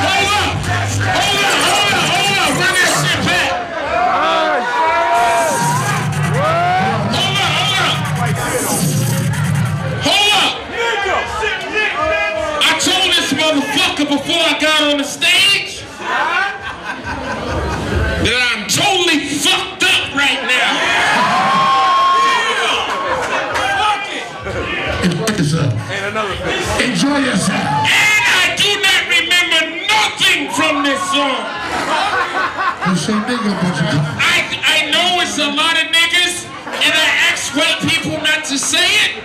Hold up. Hold up. Hold up. Enjoy yourself. And I do not remember nothing from this song. You say nigga, but you. I I know it's a lot of niggas, and I ask white people not to say it.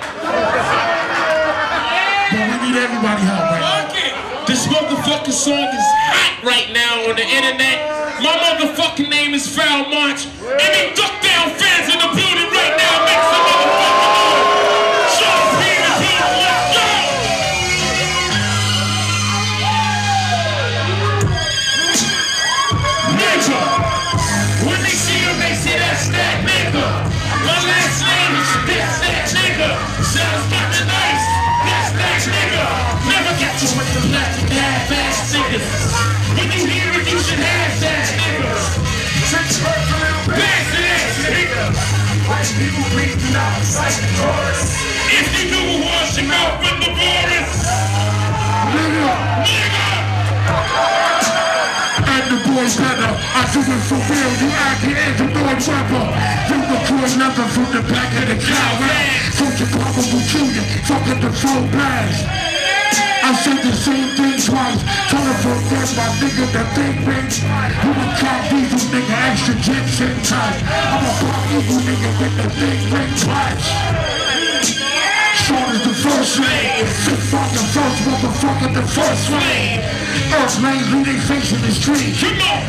But we need everybody help right now. This motherfucking song is hot right now on the internet. My Sounds fucking nice. That's that nigga. Never got with the niggas. When you should have that nigga. A little nigga. People chorus. If you knew who was your mouth in the. Nigga, Nigga. And the boys better. I do it for real. You act the Android rapper. You record nothing from the back of the car. Fuck your papa will kill you. Fucking the phone blast. I said the same thing twice. Telephone dead, my nigga, the thing rings. You a car diesel nigga, extra jets in tight. I'm a pop evil nigga with the thing ring twice. Sean is the first lane. Sick fucking first motherfucker, the first lane. Earth lanes lead they face in the street. Come on.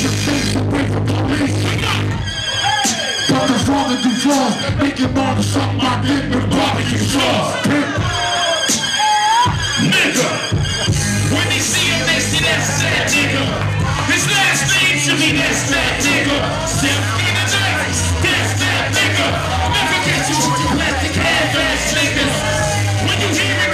Your face away from police. But the father do flaws, make your mama suck my dick with barbecue sauce. Nigga. When they see him, they see that nigga. His last name should be that nigga. Self in the night, that's that nigga. Never get you with your plastic half-ass niggas. When you hear it,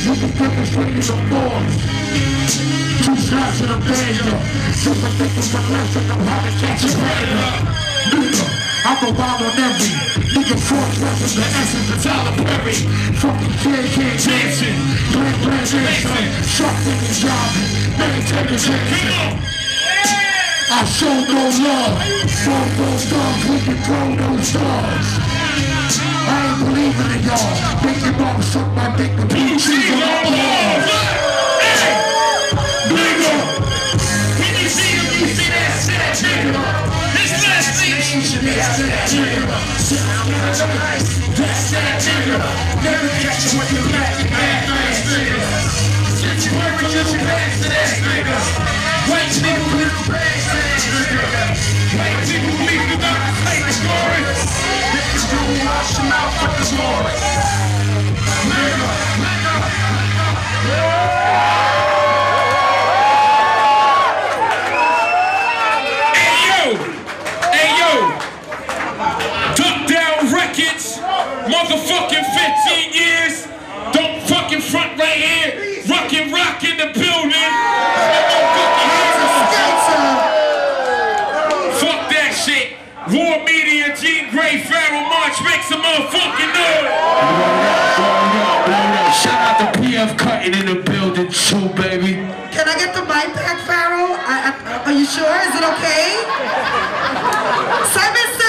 you be demonstrating the force. Two shots in a banger. Just a thick of a lesson of how to catch a predator. Nigga, I'm a wild on every. Nigga, force weapon, the essence of Tyler Perry. Fucking kid can't dancing. Plan, plan, dancing. Sharp niggas jobbing. Maintain the tension. I show no love. For those dogs, we can throw those stars. I ain't believing in y'all. Make your suck my dick with blue cheese balls. When you see him, that last that that. Never catch you with your niggas. Since you ass niggas. White people the bleed the dark glory. Niggas do wash them out for the glory. Nigga, nigga. Hey yo! Hey yo! Duck Down Records, motherfucking 15 Pharoahe Monch, make some motherfucking noise. Shout out to PF Cuttin in the building too, baby. Can I get the mic back, Farrell? I, I, are you sure? Is it okay? Simon